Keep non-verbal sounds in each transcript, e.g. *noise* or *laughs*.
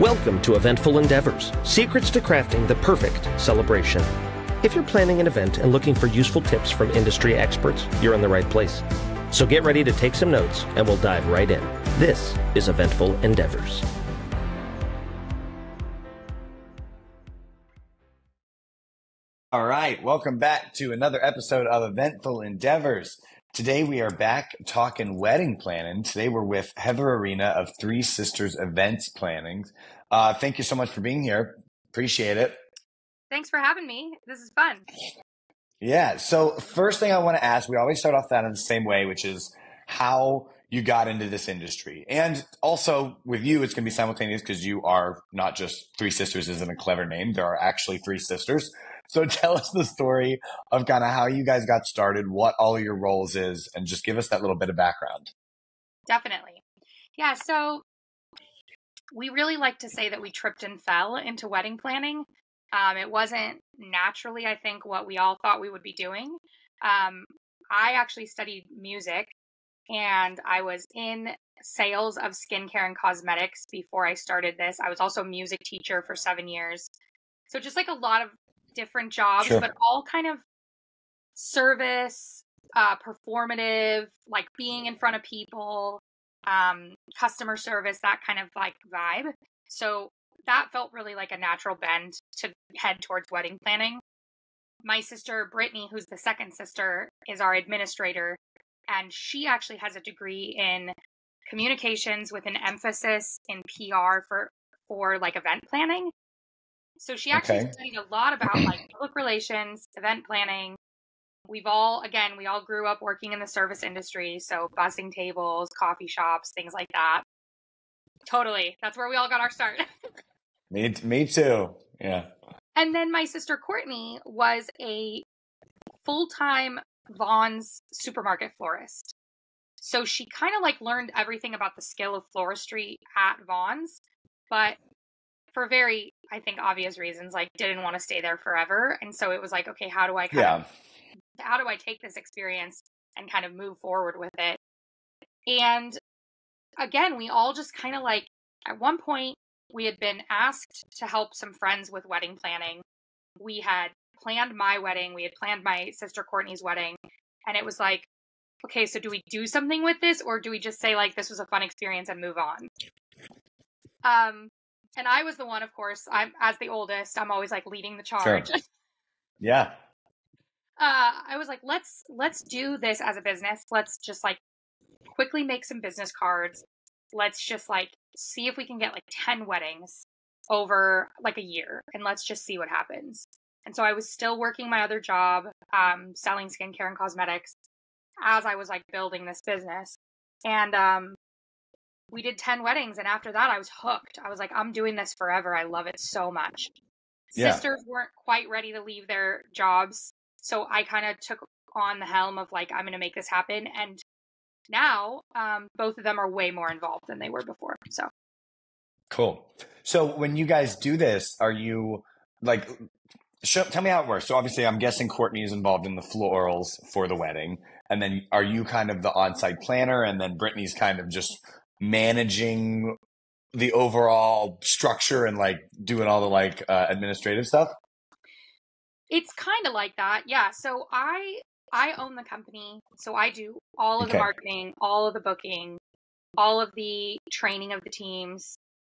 Welcome to Eventful Endeavors Secrets to Crafting the Perfect Celebration. If you're planning an event and looking for useful tips from industry experts, you're in the right place. So get ready to take some notes and we'll dive right in. This is Eventful Endeavors. All right, welcome back to another episode of Eventful Endeavors. Today we are back talking wedding planning. Today we're with Heather Arena of Three Sisters Events Planning. Uh, thank you so much for being here. Appreciate it. Thanks for having me. This is fun. Yeah. So first thing I want to ask, we always start off that in the same way, which is how you got into this industry. And also with you, it's going to be simultaneous because you are not just Three Sisters isn't a clever name. There are actually three sisters. So *laughs* tell us the story of kind of how you guys got started, what all your roles is, and just give us that little bit of background. Definitely. Yeah, so we really like to say that we tripped and fell into wedding planning. Um, it wasn't naturally, I think, what we all thought we would be doing. Um, I actually studied music and I was in sales of skincare and cosmetics before I started this. I was also a music teacher for seven years. So just like a lot of different jobs, sure. but all kind of service, uh, performative, like being in front of people, um, customer service, that kind of like vibe. So that felt really like a natural bend to head towards wedding planning. My sister, Brittany, who's the second sister, is our administrator, and she actually has a degree in communications with an emphasis in PR for for like event planning. So she actually okay. studied a lot about like *clears throat* public relations, event planning. We've all, again, we all grew up working in the service industry. So bussing tables, coffee shops, things like that. Totally. That's where we all got our start. *laughs* me, me too. Yeah. And then my sister Courtney was a full time Vons supermarket florist. So she kind of like learned everything about the skill of floristry at Vons, but for very, I think, obvious reasons, like didn't want to stay there forever. And so it was like, okay, how do I kind yeah. of, how do I take this experience and kind of move forward with it? And again, we all just kind of like, at one point, we had been asked to help some friends with wedding planning. We had planned my wedding, we had planned my sister Courtney's wedding. And it was like, okay, so do we do something with this or do we just say like this was a fun experience and move on? Um, and I was the one, of course, I'm as the oldest, I'm always like leading the charge. Sure. *laughs* Yeah. Uh, I was like, let's let's do this as a business. Let's just like quickly make some business cards. Let's just like see if we can get like 10 weddings over like a year and let's just see what happens. And so I was still working my other job, um, selling skincare and cosmetics as I was like building this business. And um, we did 10 weddings and after that I was hooked. I was like I'm doing this forever. I love it so much. Yeah. Sisters weren't quite ready to leave their jobs, so I kind of took on the helm of like I'm going to make this happen and now um, both of them are way more involved than they were before. So cool. So when you guys do this, are you like show, tell me how it works. So obviously I'm guessing Courtney is involved in the florals for the wedding. And then are you kind of the on-site planner and then Brittany's kind of just managing the overall structure and like doing all the like uh, administrative stuff? It's kind of like that. Yeah. So I I own the company. So I do all of okay. the marketing, all of the booking, all of the training of the teams.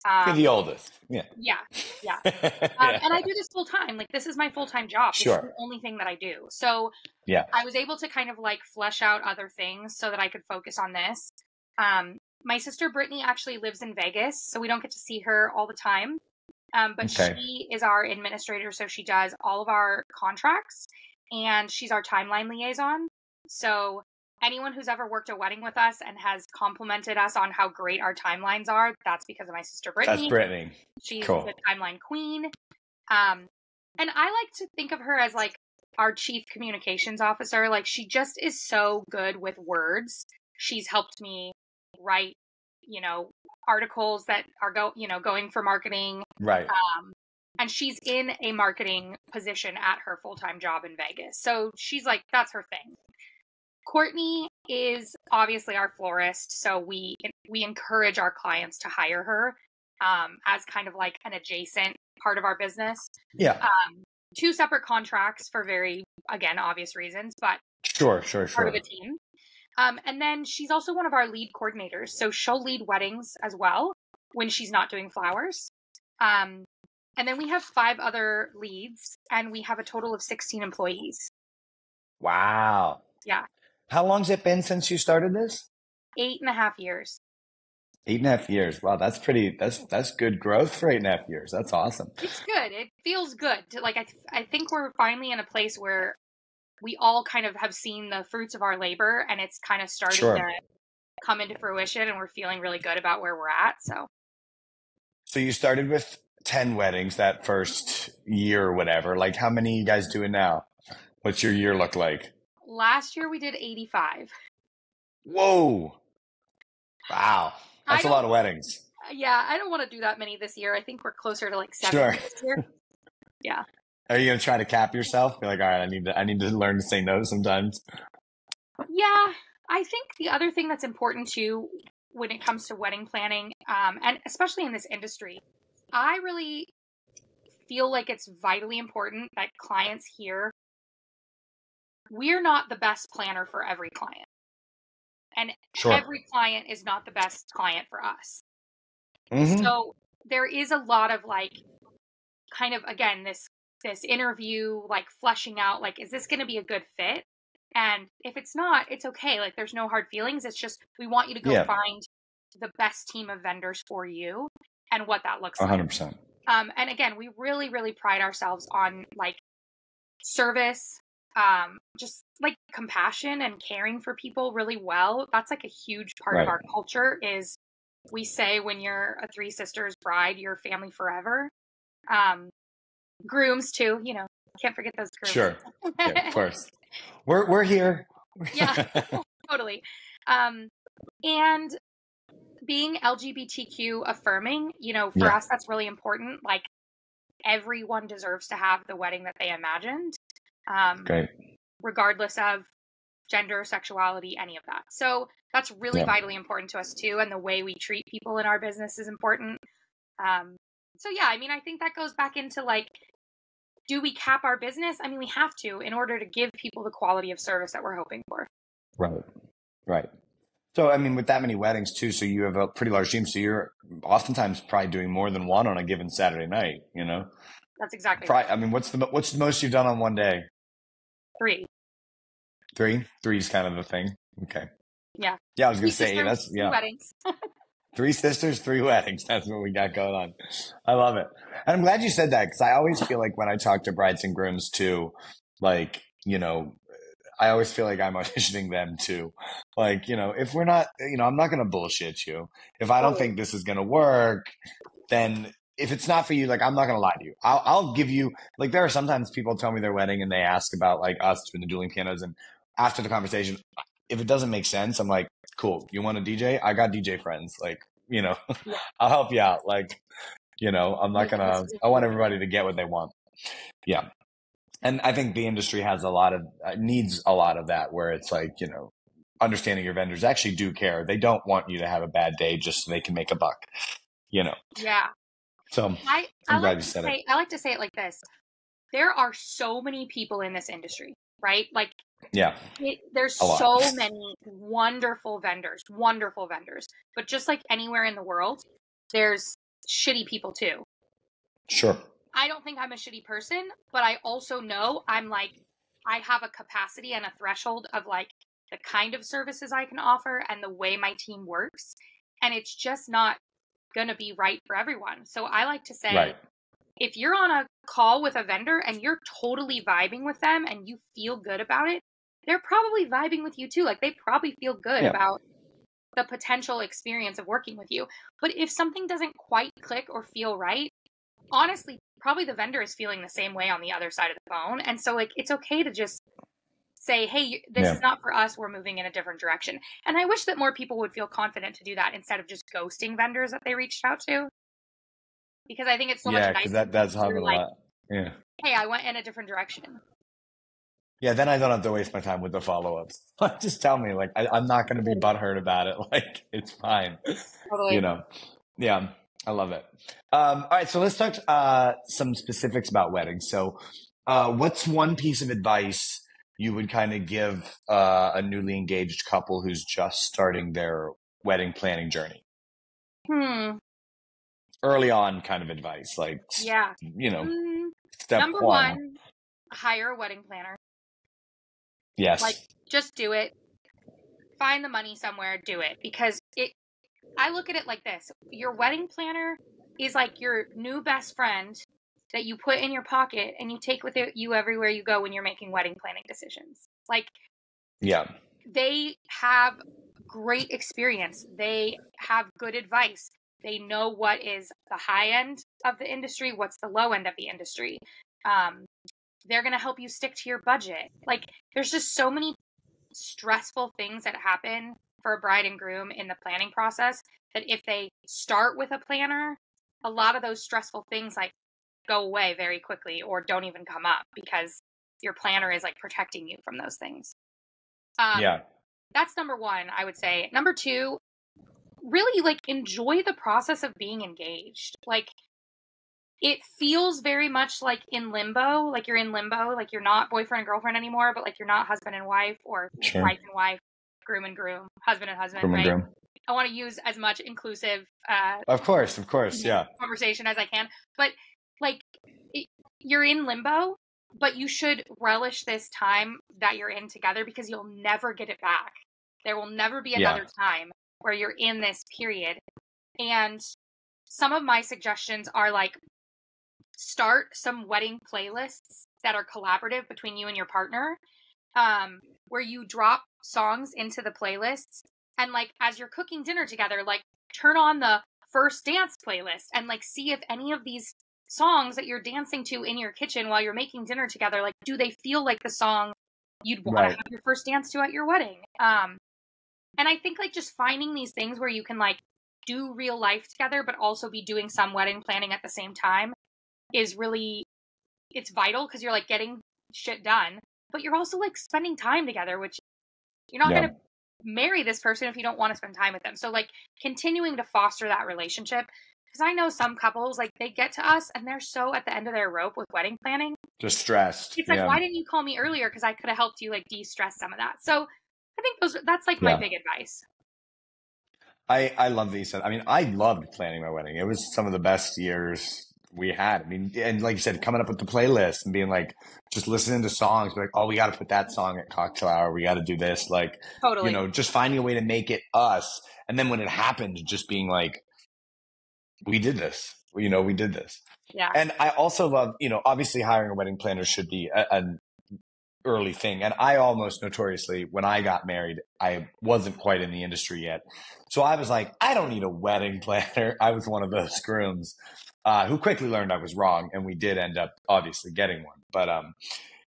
Um, You're the oldest. Yeah. Yeah. Yeah. yeah. *laughs* Um, and I do this full time. Like this is my full time job. Sure. This is the only thing that I do. So yeah, I was able to kind of like flesh out other things so that I could focus on this. Um, my sister Brittany actually lives in Vegas, so we don't get to see her all the time. Um, but okay. she is our administrator, so she does all of our contracts and she's our timeline liaison. So anyone who's ever worked a wedding with us and has complimented us on how great our timelines are, that's because of my sister Brittany. That's Brittany. She's cool. the timeline queen. Um, and I like to think of her as like our chief communications officer. Like she just is so good with words. She's helped me write, you know, articles that are go, you know, going for marketing. Right. Um, and she's in a marketing position at her full-time job in Vegas. So she's like that's her thing. Courtney is obviously our florist, so we we encourage our clients to hire her. um, as kind of like an adjacent part of our business. Yeah. Um, two separate contracts for very, again, obvious reasons, but Sure, sure, part sure. of a team. Um, and then she's also one of our lead coordinators. So she'll lead weddings as well when she's not doing flowers. Um, and then we have five other leads, and we have a total of 16 employees. Wow. Yeah. How long's it been since you started this? Eight and a half years. Eight and a half years. Wow, that's pretty. That's that's good growth for eight and a half years. That's awesome. It's good. It feels good. To, like I, I think we're finally in a place where we all kind of have seen the fruits of our labor, and it's kind of starting Sure. to come into fruition, and we're feeling really good about where we're at. So So you started with ten weddings that first year or whatever. Like, how many you guys doing now? What's your year look like? last year we did 85. Whoa! Wow, that's a lot of weddings. Yeah, I don't want to do that many this year. I think we're closer to like seven Sure. this year. *laughs* Are you gonna try to cap yourself? Be like, all right, I need to. I need to learn to say no sometimes. Yeah, I think the other thing that's important too when it comes to wedding planning, um, and especially in this industry, I really feel like it's vitally important that clients hear we're not the best planner for every client. And Sure. every client is not the best client for us. Mhm. So there is a lot of like kind of again this this interview like fleshing out like is this going to be a good fit? And if it's not, it's okay. Like there's no hard feelings. It's just we want you to go Yeah. find the best team of vendors for you and what that looks A like. hundred percent. Um, and again, we really, really pride ourselves on like service, um, just like compassion and caring for people really well. That's like a huge part of our culture. Is we say when you're a three sisters bride, you're family forever. Um, grooms too, you know, can't forget those grooms. Sure. Yeah, of course. *laughs* We're we're here. Yeah. *laughs* totally. Um, and being LGBTQ affirming, you know, for Yeah. us, that's really important. Like, everyone deserves to have the wedding that they imagined, um, Great. regardless of gender, sexuality, any of that. So that's really Yeah. vitally important to us too. And the way we treat people in our business is important. Um, so yeah, I mean, I think that goes back into like, do we cap our business? I mean, we have to in order to give people the quality of service that we're hoping for. Right. Right. So, I mean, with that many weddings too, so you have a pretty large team. So you're oftentimes probably doing more than one on a given Saturday night. You know, That's exactly Pri right. I mean, what's the what's the most you've done on one day? Three. Three. Three's kind of the thing. Okay. Yeah. Yeah, I was gonna say sisters, that's yeah. weddings. *laughs* Three sisters, three weddings. *laughs* That's what we got going on. I love it. And I'm glad you said that because I always feel like when I talk to brides and grooms too, like, you know, I always feel like I'm *laughs* auditioning them too. Like, you know, if we're not, you know, I'm not going to bullshit you. If I don't think this is going to work, then if it's not for you, like, I'm not going to lie to you. I'll, I'll give you, like, there are sometimes people tell me their wedding and they ask about like us doing the dueling pianos. And after the conversation, if it doesn't make sense, I'm like, cool. You want a DJ? I got DJ friends. Like, you know, Yeah. *laughs* I'll help you out. Like, you know, I'm not gonna. I want everybody to get what they want. Yeah, and I think the industry has a lot of uh, needs a lot of that, where it's like, you know, understanding your vendors actually do care. They don't want you to have a bad day just so they can make a buck. You know, Yeah. so I, I'm I glad like you said it. I like to say it like this. There are so many people in this industry, right? Like yeah, it, there's so *laughs* many wonderful vendors, wonderful vendors. But just like anywhere in the world, there's shitty people too. sure, I don't think I'm a shitty person, but I also know I'm like I have a capacity and a threshold of like the kind of services I can offer and the way my team works. And it's just not going to be right for everyone. So I like to say right, if you're on a call with a vendor and you're totally vibing with them and you feel good about it, they're probably vibing with you too. Like they probably feel good Yeah. about the potential experience of working with you. But if something doesn't quite click or feel right, honestly, probably the vendor is feeling the same way on the other side of the phone. And so like it's okay to just say, "Hey, this Yeah. is not for us. We're moving in a different direction." And I wish that more people would feel confident to do that instead of just ghosting vendors that they reached out to. Because I think it's so yeah, much nicer that that's if you're a like, lot. Yeah, hey, I went in a different direction. Yeah. Then I don't have to waste my time with the follow ups. *laughs* just tell me, like, I, I'm not going to be butthurt about it. *laughs* Like, it's fine. Totally. you know yeah I love it. Um, all right, so let's talk uh, some specifics about weddings. So, uh, what's one piece of advice you would kind of give uh, a newly engaged couple who's just starting their wedding planning journey? Hmm. Early on, kind of advice, like Yeah. you know, Mm, step Number one. one, hire a wedding planner. Yes. Like, just do it. Find the money somewhere, do it. Because it, I look at it like this your wedding planner is like your new best friend that you put in your pocket and you take with you everywhere you go when you're making wedding planning decisions. Like, yeah. they have great experience. They have good advice. They know what is the high end of the industry, what's the low end of the industry. Um, they're going to help you stick to your budget. Like, there's just so many stressful things that happen for a bride and groom in the planning process that if they start with a planner, a lot of those stressful things like go away very quickly or don't even come up because your planner is like protecting you from those things. Um, yeah. that's number one i would say number two really like enjoy the process of being engaged like it feels very much like in limbo like you're in limbo like you're not boyfriend and girlfriend anymore but like you're not husband and wife or Sure. wife and wife groom and groom husband and husband Groom and right groom. i want to use as much inclusive uh Of course, of course. Yeah. conversation as I can. But like, it, you're in limbo, but you should relish this time that you're in together because you'll never get it back. There will never be Yeah. another time where you're in this period. And some of my suggestions are like, start some wedding playlists that are collaborative between you and your partner, um, where you drop songs into the playlists. And like, as you're cooking dinner together, like, turn on the first dance playlist and like see if any of these songs that you're dancing to in your kitchen while you're making dinner together like do they feel like the song you'd want Right. to have your first dance to at your wedding um and i think like just finding these things where you can like do real life together but also be doing some wedding planning at the same time is really it's vital because you're like getting shit done but you're also like spending time together which you're not Yeah. going to marry this person if you don't want to spend time with them so like continuing to foster that relationship because I know some couples like they get to us and they're so at the end of their rope with wedding planning. Just stressed. It's like, yeah. why didn't you call me earlier? Because I could have helped you like de-stress some of that. So I think those that's like my Yeah. big advice. I, I love that you said. I mean, I loved planning my wedding. It was some of the best years we had. I mean, and like you said, coming up with the playlist and being like, just listening to songs, like, oh, we got to put that song at cocktail hour. We got to do this. Like, Totally. you know, just finding a way to make it us. And then when it happened, just being like, we did this. You know, we did this. yeah. And I also love, you know, obviously hiring a wedding planner should be an early thing. And I almost notoriously, when I got married, I wasn't quite in the industry yet. So I was like, I don't need a wedding *laughs* planner. I was one of those grooms uh, who quickly learned I was wrong. And we did end up obviously getting one. But, um,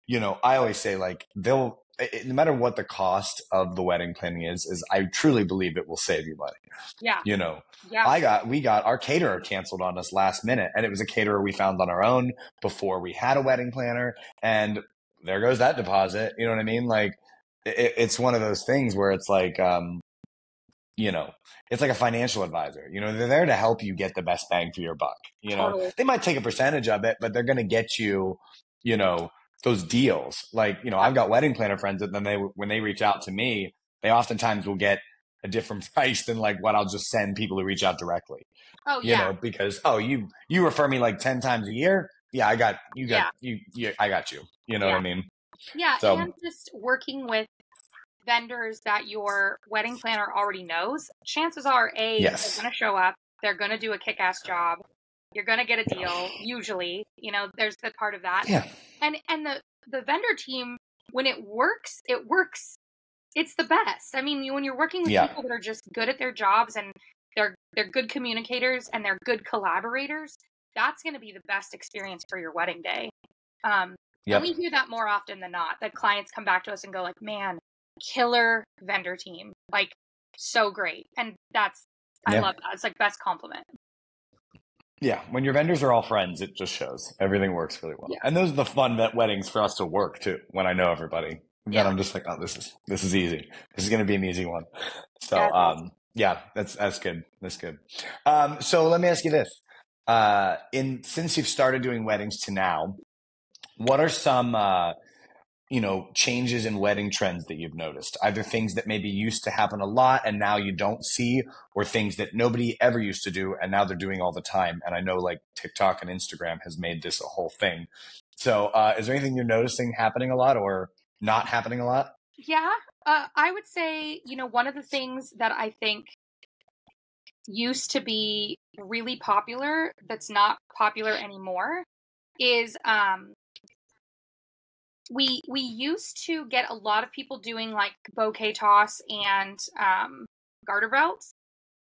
you know, I always say like they'll, it, no matter what the cost of the wedding planning is, is I truly believe it will save you money. Yeah. You know, Yeah. I got we got our caterer canceled on us last minute, and it was a caterer we found on our own before we had a wedding planner, and there goes that deposit. You know what I mean? Like it, it's one of those things where it's like, um, you know, it's like a financial advisor. You know, they're there to help you get the best bang for your buck. You know, Totally. they might take a percentage of it, but they're going to get you, you know, those deals. Like you know, I've got wedding planner friends that then they when they reach out to me, they oftentimes will get a different *laughs* price than like what I'll just send people who reach out directly. oh You yeah. know, because oh, you you refer me like ten times a year. Yeah, I got you got you, you I got you. You know what I mean? Yeah, So- and just working with vendors that your wedding planner already knows. Chances are, a Yes. they're going to show up. They're going to do a kick-ass job. You're going to get a deal. Usually, you know, there's the part of that. Yeah. And and the the vendor team, when it works, it works. It's the best. I mean, you, when you're working with Yeah. people that are just good at their jobs and they're they're good communicators and they're good collaborators, that's going to be the best experience for your wedding day. Um, Yep. and we hear that more often than not. That clients come back to us and go like, "Man, killer vendor team, like so great." And that's I Yeah. love that. It's like best compliment. Yeah, when your vendors are all friends, it just shows everything works really well. Yeah. And those are the fun weddings for us to work too. When I know everybody, then Yeah. I'm just like, oh, this is this is easy. This is going to be an easy one. So, Yeah. um, Yeah, that's that's good. That's good. Um, so let me ask you this: uh, in since you've started doing weddings to now, what are some uh, you know changes in wedding trends that you've noticed? Either things that maybe used to happen a lot and now you don't see, or things that nobody ever used to do and now they're doing all the time. And I know like TikTok and Instagram has made this a whole thing. So, uh, is there anything you're noticing happening a lot or not happening a lot? Yeah, uh, I would say, you know, one of the things that I think used to be really popular that's not popular anymore is um we we used to get a lot of people doing like bouquet toss and um garter belts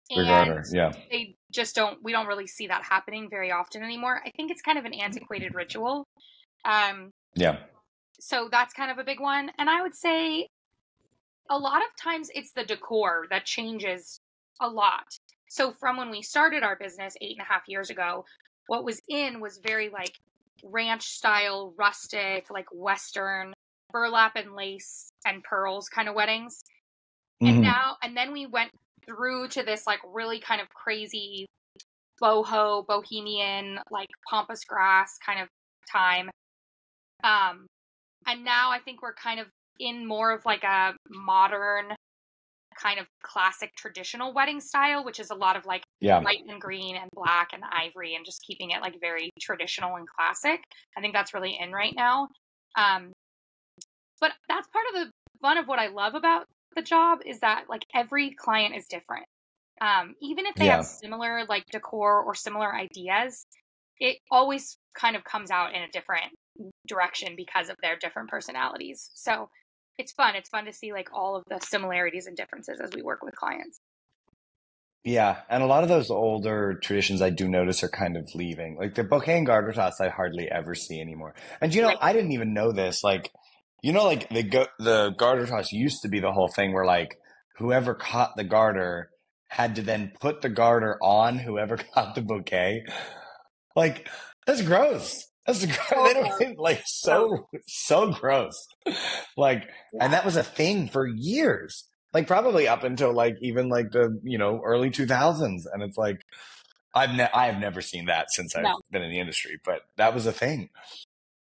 and Garter, yeah. they just don't we don't really see that happening very often anymore i think it's kind of an antiquated ritual um Yeah. so that's kind of a big one. And I would say a lot of times it's the decor that changes a lot. So from when we started our business eight and a half years ago, what was in was very like ranch style, rustic, like Western burlap and lace and pearls kind of weddings. And Mhm. now, and then we went through to this like really kind of crazy boho, bohemian, like pampas grass kind of time. Um, and now I think we're kind of in more of like a modern kind of classic traditional wedding style, which is a lot of like Yeah. white and green and black and ivory and just keeping it like very traditional and classic. I think that's really in right now. Um, but that's part of the fun of what I love about the job is that like every client is different. Um, even if they Yeah. have similar like decor or similar ideas, it always kind of comes out in a different direction because of their different personalities. So it's fun. It's fun to see like all of the similarities and differences as we work with clients. Yeah, and a lot of those older traditions I do notice are kind of leaving. Like the bouquet and garter toss, I hardly ever see anymore. And you know, Right. I didn't even know this. Like, you know, like the go- the garter toss used to be the whole thing where like whoever caught the garter had to then put the garter on whoever *laughs* caught the bouquet. Like that's gross. That's gross. Don't like so so gross. Like, and that was a thing for years like probably up until like even like the you know early 2000s and it's like i've ne- i have never seen that since i've No. been in the industry but that was a thing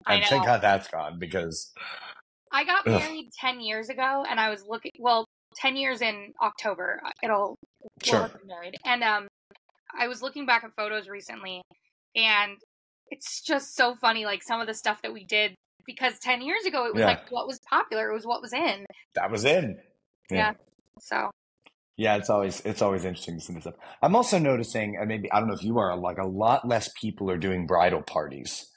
I and thank god that's gone because I got Ugh. married 10 years ago and I was looking, well, 10 years in October. uh, It'll, Sure. we'll have been married. And um, I was looking back at photos recently and it's just so funny, like some of the stuff that we did because 10 years ago it was Yeah. like what was popular, it was what was in. that was in Yeah. So, yeah it's always it's always interesting to see this stuff i'm also noticing and maybe i don't know if you are like a lot less people are doing bridal parties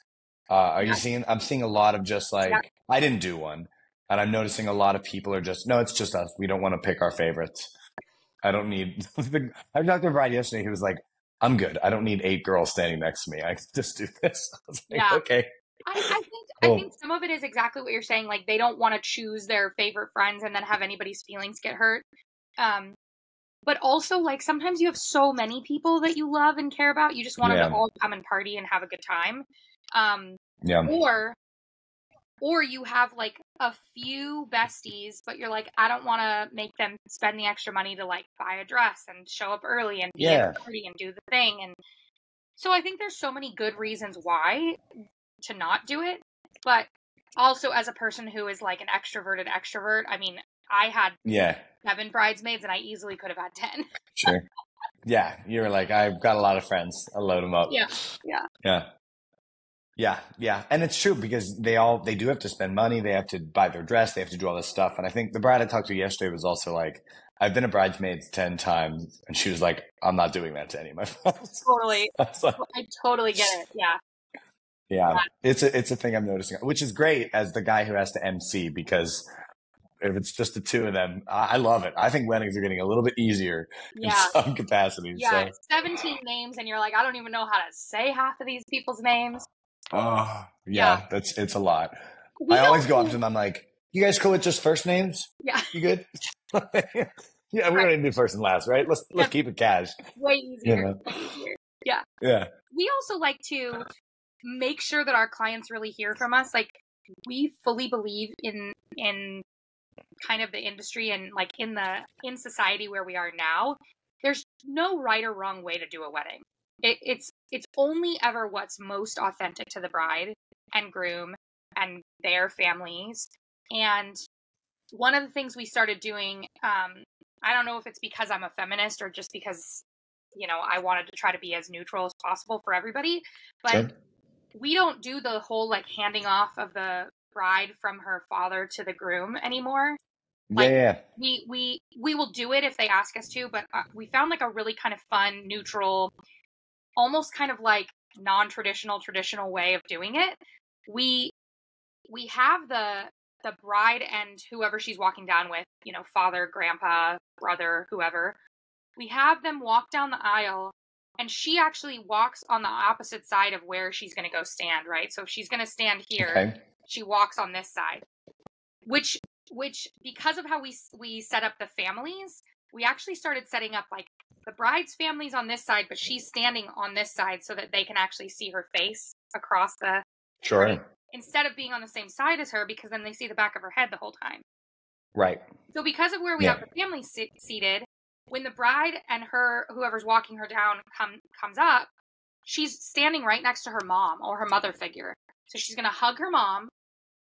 uh, are you seeing i'm seeing a lot of just like Yeah. i didn't do one and i'm noticing a lot of people are just no it's just us we don't want to pick our favorites i don't need *laughs* i talked to a bride yesterday who was like i'm good i don't need eight girls standing next to me i can *laughs* just do this i was like Yeah. okay I, I think Cool. I think some of it is exactly what you're saying. Like they don't want to choose their favorite friends and then have anybody's feelings get hurt. Um, but also like sometimes you have so many people that you love and care about, you just want them Yeah. to all come and party and have a good time. Um, yeah or or you have like a few besties, but you're like, I don't want to make them spend the extra money to like buy a dress and show up early and be Yeah. at the party and do the thing. And so I think there's so many good reasons why to not do it. But also as a person who is like an extroverted extrovert, I mean, I had yeah seven bridesmaids and I easily could have had 10. sure yeah you were like i've got a lot of friends i'll load them up Yeah, yeah. yeah yeah yeah and it's true because they all they do have to spend money they have to buy their dress they have to do all this stuff and i think the bride i talked to yesterday was also like i've been a bridesmaid 10 times and she was like i'm not doing that to any of my *laughs* friends Totally. *laughs* I like, I totally get it. Yeah. yeah it's a it's a thing i'm noticing which is great as the guy who has to mc because if it's just the two of them i I love it i think weddings are getting a little bit easier Yeah. in some capacities Yeah, so 17 names, and you're like, I don't even know how to say half of these people's names. Oh yeah, Yeah. that's it's a lot We I always go up to them. I'm like, "You guys cool with just first names? Yeah, You good? *laughs* yeah, we don't need to do first and last, right? Let's let's keep it cash. way easier. You know. way easier. Yeah, We also like to make sure that our clients really hear from us. Like, we fully believe in in kind of the industry and like in the in society where we are now there's no right or wrong way to do a wedding. It, it's it's only ever what's most authentic to the bride and groom and their families. And one of the things we started doing, um, I don't know if it's because I'm a feminist or just because you know I wanted to try to be as neutral as possible for everybody, but sure. we don't do the whole like handing off of the bride from her father to the groom anymore. Like, yeah, we we we will do it if they ask us to, but uh, we found like a really kind of fun, neutral, almost kind of like non-traditional traditional way of doing it. We we have the the bride and whoever she's walking down with, you know, father, grandpa, brother, whoever. We have them walk down the aisle and she actually walks on the opposite side of where she's going to go stand, right? So if she's going to stand here, okay. she walks on this side. Which which because of how we we set up the families, we actually started setting up like the bride's family's on this side, but she's standing on this side so that they can actually see her face across the sure right, instead of being on the same side as her because then they see the back of her head the whole time. Right. So because of where we yeah. have the family seated, when the bride and her whoever's walking her down come comes up, she's standing right next to her mom or her mother figure. So she's going to hug her mom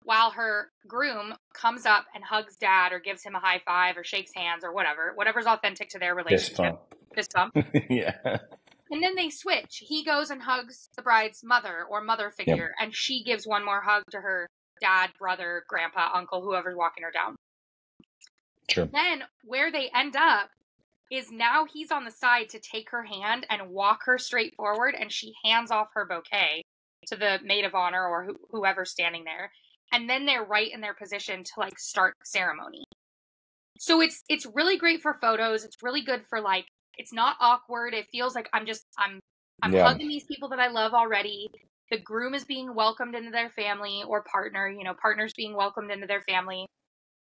while her groom comes up and hugs dad or gives him a high five or shakes hands or whatever, whatever's authentic to their relationship. Fist bump. Fist bump. *laughs* yeah. And then they switch. He goes and hugs the bride's mother or mother figure, yep. and she gives one more hug to her dad, brother, grandpa, uncle, whoever's walking her down. Sure. Then where they end up is now he's on the side to take her hand and walk her straight forward, and she hands off her bouquet to the maid of honor or wh- whoever's standing there and then they're right in their position to like start ceremony. So it's it's really great for photos. It's really good for like it's not awkward. It feels like I'm just I'm I'm yeah. hugging these people that I love already. The groom is being welcomed into their family or partner, you know, partners being welcomed into their family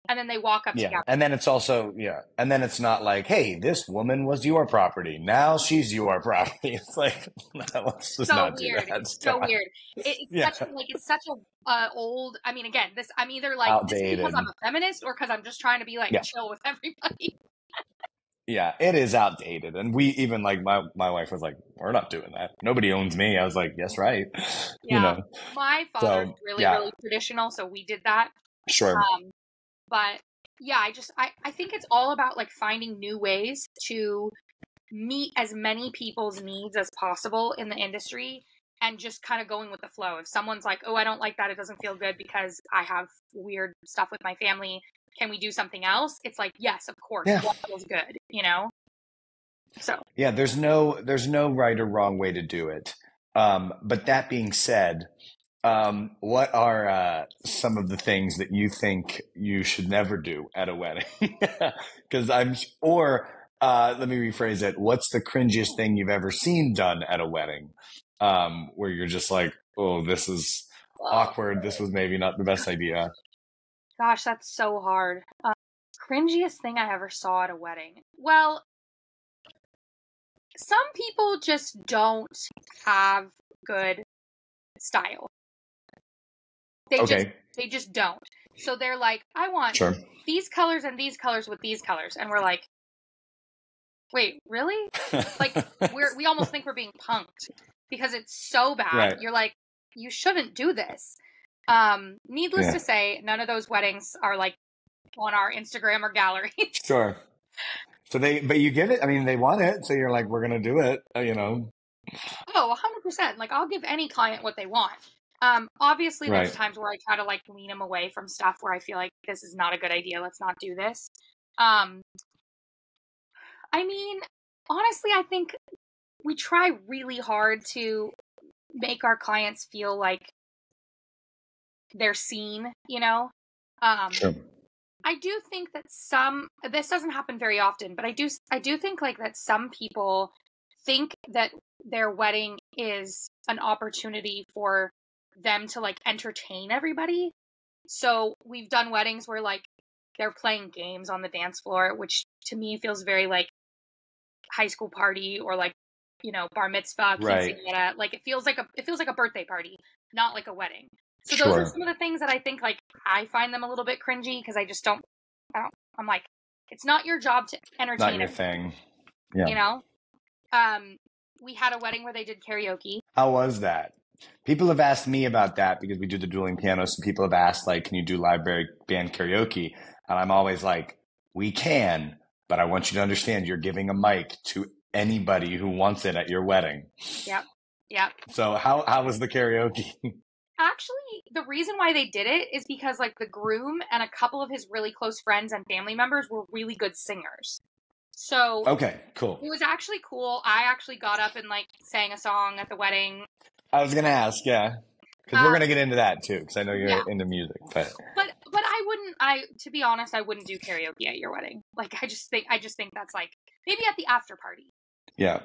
and then they walk up yeah. together. And then it's also yeah, and then it's not like, hey, this woman was your property. Now she's your *laughs* property. It's like let's just so not weird. do that. It's so weird. It, it's yeah. such like it's such a uh, old. I mean, again, this I'm either like Outdated. because I'm a feminist or because I'm just trying to be like yeah. chill with *laughs* everybody. yeah, it is outdated, and we even like my my wife was like, "We're not doing that. Nobody owns me." I was like, "Yes, right." *laughs* Yeah, you know, my father's so, really yeah. really traditional, so we did that. Sure. Um, but yeah, I just I, I think it's all about like finding new ways to meet as many people's needs as possible in the industry and just kind of going with the flow. If someone's like, "Oh, I don't like that. It doesn't feel good because I have weird stuff with my family. Can we do something else?" It's like, "Yes, of course. Yeah. What feels good?" You know? So. Yeah, there's no there's no right or wrong way to do it. Um, but that being said, um, what are uh, some of the things that you think you should never do at a wedding? *laughs* Because I'm, or uh, let me rephrase it. What's the cringiest thing you've ever seen done at a wedding? Um, where you're just like, oh, this is awkward. This was maybe not the best idea. Gosh, that's so hard. Uh, cringiest thing I ever saw at a wedding. Well, some people just don't have good style. They okay. just they just don't. So they're like, I want sure. these colors and these colors with these colors, and we're like, wait, really? like we're we almost think we're being punked because it's so bad. Right. You're like, you shouldn't do this. Um, needless yeah. to say, none of those weddings are like on our Instagram or gallery. *laughs* sure. So they, but you give it. I mean, they want it, so you're like, we're gonna do it. Uh, you know. Oh, hundred percent. Like I'll give any client what they want. Um, obviously, right. there's times where I try to like wean them away from stuff where I feel like this is not a good idea. Let's not do this. Um, I mean, honestly, I think we try really hard to make our clients feel like they're seen. You know. Um, sure. I do think that some this doesn't happen very often, but I do I do think like that some people think that their wedding is an opportunity for them to like entertain everybody. So we've done weddings where like they're playing games on the dance floor, which to me feels very like high school party or like you know bar mitzvah, right. Like it feels like a it feels like a birthday party, not like a wedding. So sure. those are some of the things that I think like I find them a little bit cringy because I just don't. I don't. I'm like, it's not your job to entertain. Not your thing. Yeah. You know? Um, we had a wedding where they did karaoke. How was that? People have asked me about that because we do the dueling pianos. And people have asked, like, can you do library band karaoke? And I'm always like, we can, but I want you to understand you're giving a mic to anybody who wants it at your wedding. Yep. Yep. So how how was the karaoke? *laughs* Actually, the reason why they did it is because like the groom and a couple of his really close friends and family members were really good singers. So okay, cool. it was actually cool. I actually got up and like sang a song at the wedding. I was gonna ask, yeah, because we're Um, gonna get into that too, because I know you're yeah. into music. But But but I wouldn't I to be honest, I wouldn't do karaoke at your wedding. Like I just think I just think that's like maybe at the after party. yeah,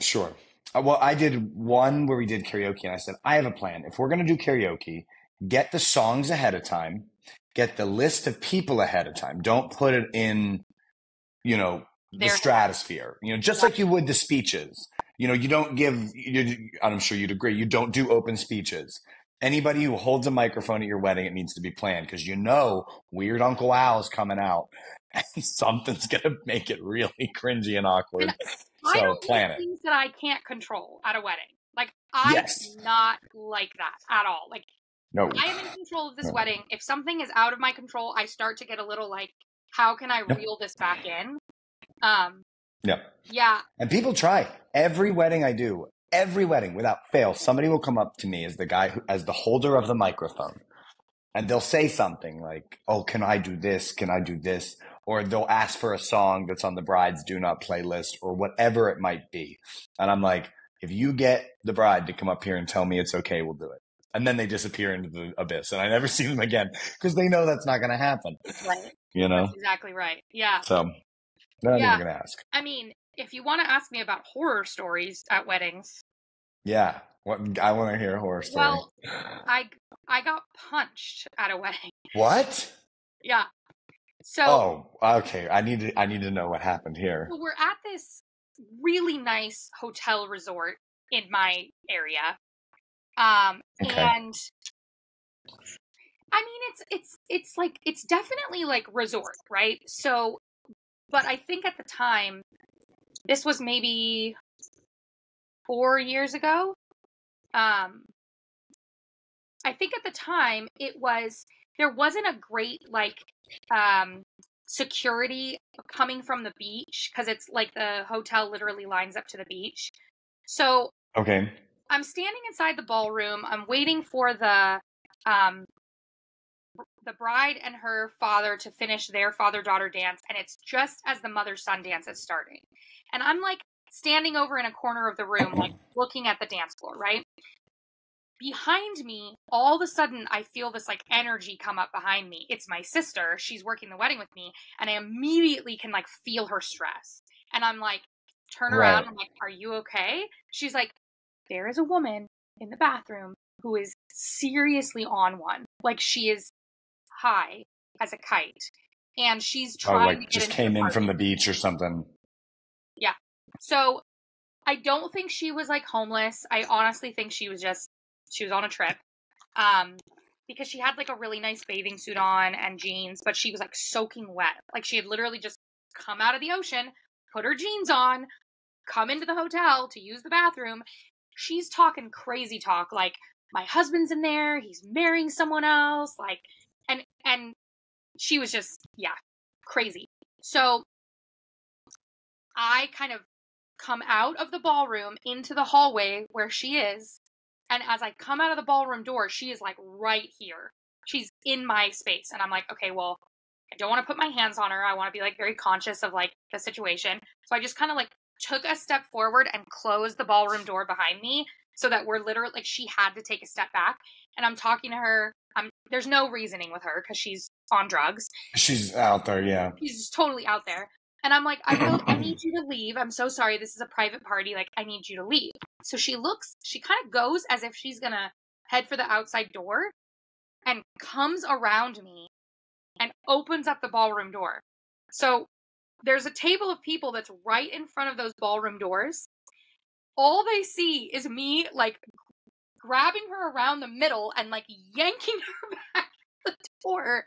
sure. Uh, well, I did one where we did karaoke, and I said, I have a plan. If we're gonna do karaoke, get the songs ahead of time, get the list of people ahead of time. Don't put it in, you know, the Their- stratosphere. You know, just like you would the speeches. You know, you don't give. You, I'm sure you'd agree. You don't do open speeches. Anybody who holds a microphone at your wedding, it needs to be planned because you know Weird Uncle Al is coming out, and *laughs* something's gonna make it really *laughs* cringy and awkward. And So plan it. things that I can't control at a wedding. Like I Yes. do not like that at all. Like No, I am in control of this No. wedding. If something is out of my control, I start to get a little like, how can I Yep. reel this back in? Um, yeah. yeah, And people try. Every wedding I do, every wedding without fail, somebody will come up to me as the guy who, as the holder of the microphone. And they'll say something like, Oh, can I do this? Can I do this? Or they'll ask for a song that's on the bride's do not playlist or whatever it might be. And I'm like, if you get the bride to come up here and tell me it's okay, we'll do it. And then they disappear into the abyss and I never *laughs* see them again because they know that's not going to happen, right. you know? That's exactly right. Yeah. So not Yeah. even to ask. I mean, if you want to ask me about horror stories at weddings, Yeah. What, I want to hear a horror story. well, I I got punched at a *laughs* wedding. what? Yeah. So Oh, okay. I need to. I need to know what happened here. So we're at this really nice hotel resort in my area. Um Okay. and I mean it's it's it's like it's definitely like resort, right? So but I think at the time this was maybe 4 years ago. Um I think at the time it was there wasn't a great like um security coming from the beach because it's like the hotel literally lines up to the beach. So Okay. I'm standing inside the ballroom. I'm waiting for the um the bride and her father to finish their father daughter dance and it's just as the mother son dance is starting. And I'm like standing over in a corner of the room like *clears throat* looking at the dance floor, right? Behind me, all of a sudden I feel this like energy come up behind me. It's my sister. She's working the wedding with me and I immediately can like feel her stress. And I'm like turn around, Right. I'm like, "Are you okay?" She's like, there is a woman in the bathroom who is seriously on one. Like she is high as a kite. And she's Oh, trying to get just came in from the beach or something. Yeah. So I don't think she was like homeless. I honestly think she was just she was on a trip. Um because she had like a really nice bathing suit on and jeans, but she was like soaking wet. Like she had literally just come out of the ocean, put her jeans on, come into the hotel to use the bathroom. She's talking crazy talk like my husband's in there, he's marrying someone else, like and she was just yeah, crazy. So I kind of come out of the ballroom into the hallway where she is. And as I come out of the ballroom door, she is like right here. She's in my space. And I'm like, okay, well, I don't want to put my hands on her. I want to be like very conscious of like the situation. So I just kind of like took a step forward and closed the ballroom door behind me so that we're literally like she had to take a step back. And I'm talking to her. I'm there's no reasoning with her because she's on drugs She's out there. Yeah. She's just totally out there. And I'm like, I really, I need *clears throat* you to leave. I'm so sorry. This is a private party. Like, I need you to leave. So she looks, she kind of goes as if she's gonna head for the outside door and comes around me and opens up the ballroom door. So there's a table of people that's right in front of those ballroom doors. All they see is me like grabbing her around the middle and like yanking *laughs* her back the door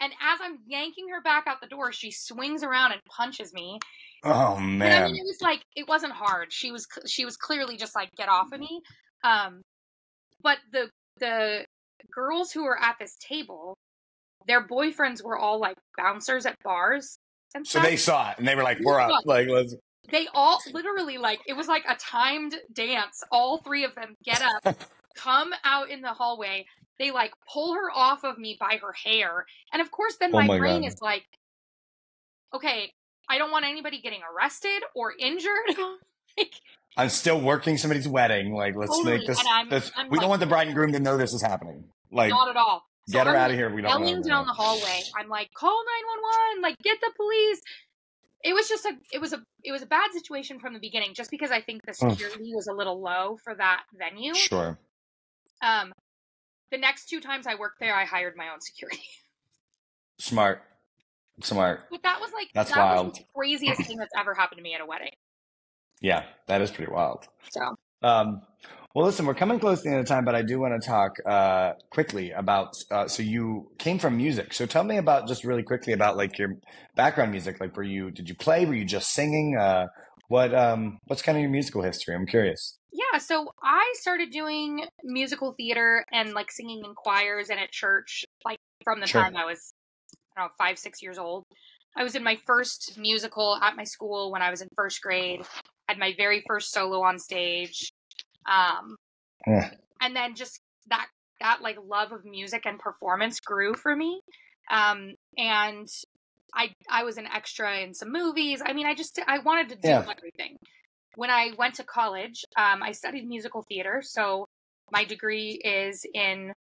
And as I'm yanking her back out the door, she swings around and punches me. Oh And man. I mean, it was like it wasn't hard. She was she was clearly just like get off of me. Um, but the the girls who were at this table, their boyfriends were all like bouncers at bars and so stuff. they saw it and they were like, "We're up." Like, let's. They all literally like it was like a timed dance. All three of them get up, *laughs* come out in the hallway. They like pull her off of me by her hair, and of course, then Oh my, my brain God. is like, okay, I don't want anybody getting arrested or injured. *laughs* *laughs* like, I'm still working somebody's wedding. Like, let's Totally, make this. I'm- this I'm we don't want the bride and groom to know this is happening. Like, not at all. So get her I'm, out of here. We don't Yelling down the hallway, I'm like, call nine one one, like get the police. It was just a, it was a, it was a bad situation from the beginning, just because I think the security was a little low for that venue. Sure. Um, the next two times I worked there, I hired my own security. *laughs* Smart. Smart. But that was like That's that wild. the craziest thing that's ever happened to me at a wedding. Yeah, that is pretty wild. So Um, well, listen, we're coming close to the end of time, but I do want to talk uh, quickly about. Uh, so you came from music, so tell me about just really quickly about like your background music. Like, were you did you play? Were you just singing? Uh, what um, what's kind of your musical history? I'm curious. yeah, so I started doing musical theater and like singing in choirs and at church, like from the Sure. time I was, I don't know, five six years old. I was in my first musical at my school when I was in first grade. Had my very first solo on stage, um, Yeah. and then just that that like love of music and performance grew for me. Um, and I I was an extra in some movies. I mean, I just I wanted to do Yeah. everything. When I went to college, um, I studied musical theater. So my degree is in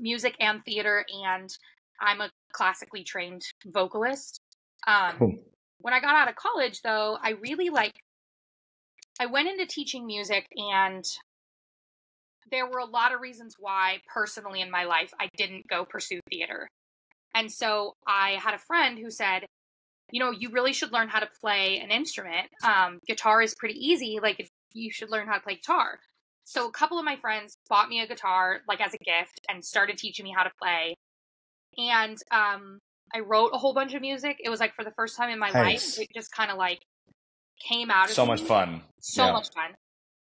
music and theater, and I'm a classically trained vocalist. Um, Cool. when I got out of college, though, I really like. I went into teaching music, and there were a lot of reasons why, personally in my life, I didn't go pursue theater. And so I had a friend who said, you know, you really should learn how to play an instrument. Um, guitar is pretty easy. Like, you should learn how to play guitar. So a couple of my friends bought me a guitar, like as a gift, and started teaching me how to play. And um, I wrote a whole bunch of music. It was like for the first time in my Nice. life, it just kind of like came out. So much me fun. so Yeah. much fun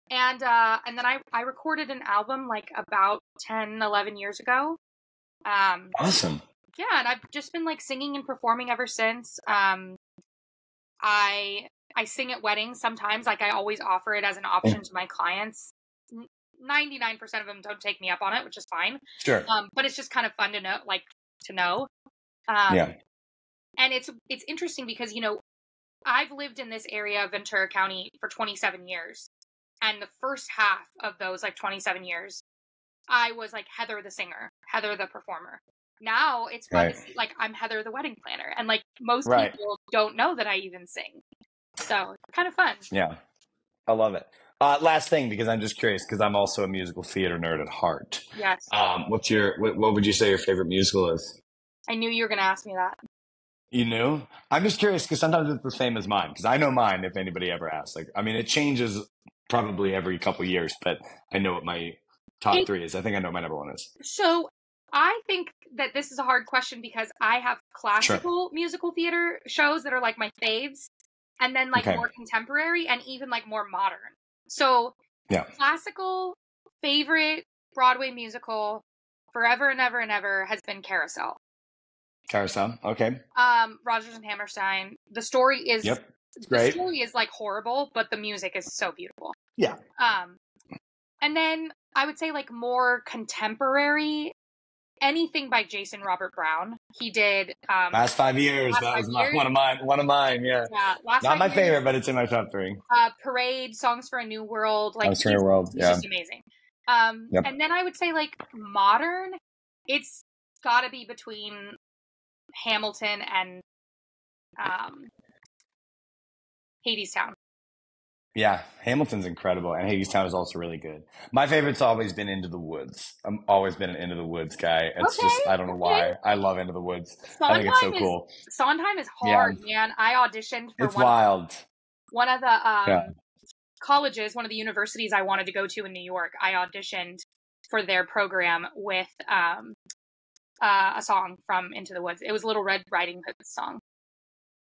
and uh and then i i recorded an album like about 10 11 years ago um Awesome. yeah and i've just been like singing and performing ever since um i i sing at weddings sometimes like i always offer it as an option to my clients 99% of them don't take me up on it which is fine Sure. um but it's just kind of fun to know like to know um Yeah. and it's it's interesting because you know I've lived in this area of Ventura County for 27 years, and the first half of those like 27 years, I was like Heather the singer, Heather the performer. Now it's fun Right. to see like I'm Heather the wedding planner, and like most Right. people don't know that I even sing, so kind of fun. Yeah. I love it. Uh, last thing, because I'm just curious, because I'm also a musical theater nerd at heart. Yes, Um, what's your what, what would you say your favorite musical is? I knew you were gonna ask me that. You knew? I'm just curious because sometimes it's the same as mine. Because I know mine. If anybody ever asks, like, I mean, it changes probably every couple years, but I know what my top It- three is. I think I know what my number one is. So I think that this is a hard question because I have classical musical theater shows that are like my faves, and then like Okay. more contemporary and even like more modern. So Yeah. classical favorite Broadway musical forever and ever and ever has been Carousel. Carousel. Okay. Um, Rodgers and Hammerstein. The story is Yep. Great. the story is like horrible, but the music is so beautiful. Yeah. Um, and then I would say like more contemporary, anything by Jason Robert Brown. He did. Um, Last five years. Last that was five my, years? one of mine. One of mine. Yeah. yeah, Not my years, favorite, but it's in my top three. Uh, Parade, Songs for a New World. Like Songs for a he's- New World, yeah. just amazing. Um, Yep. and then I would say like modern. It's got to be between Hamilton and um, Hadestown. Yeah, Hamilton's incredible, and Hadestown is also really good. My favorite's always been Into the Woods. I'm always been an Into the Woods guy. It's Okay, just I don't know why I love Into the Woods. I think it's so is- cool. Sondheim is Yeah. hard, man. I auditioned for It's one wild. one of the um, Yeah. colleges, one of the universities I wanted to go to in New York. I auditioned for their program with um, uh, a song from Into the Woods. It was Little Red Riding Hood's song.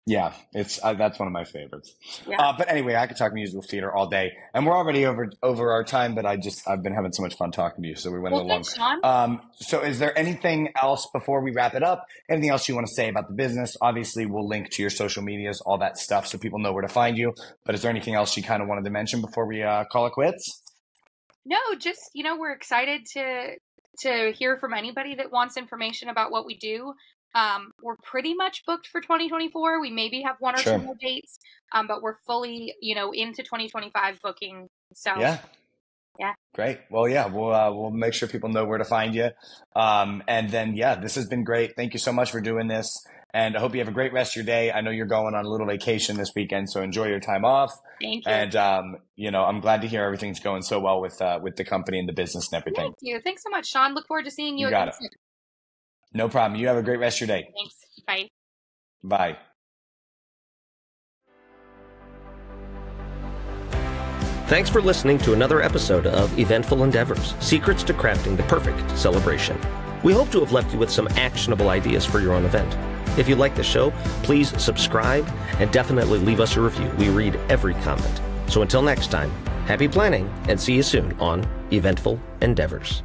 Yeah, it's uh, that's one of my favorites. Yeah. Uh, but anyway, I could talk musical theater all day, and we're already over over our time. But I just I've been having so much fun talking to you, so we went Well, a little thanks. Um, so, is there anything else before we wrap it up? Anything else you want to say about the business? Obviously, we'll link to your social medias, all that stuff, so people know where to find you. But is there anything else you kind of wanted to mention before we uh, call it quits? No, just you know, we're excited to to hear from anybody that wants information about what we do. Um, we're pretty much booked for 2024. We maybe have one or Sure. two more dates, um, but we're fully, you know, into 2025 booking. So Yeah. Yeah. Great. Well, yeah, we'll uh, we'll make sure people know where to find you. Um, and then, yeah, this has been great. Thank you so much for doing this. And I hope you have a great rest of your day. I know you're going on a little vacation this weekend, so enjoy your time off. thank you. And um, you know, I'm glad to hear everything's going so well with uh, with the company and the business and everything. Thank you. Thanks so much, Shawn. Look forward to seeing you, You got again soon. No problem. You have a great rest of your day. Thanks. Bye. Bye. Thanks for listening to another episode of Eventful Endeavors Secrets to Crafting the Perfect Celebration. We hope to have left you with some actionable ideas for your own event. If you like the show, please subscribe and definitely leave us a review. We read every comment. So until next time, happy planning and see you soon on Eventful Endeavors.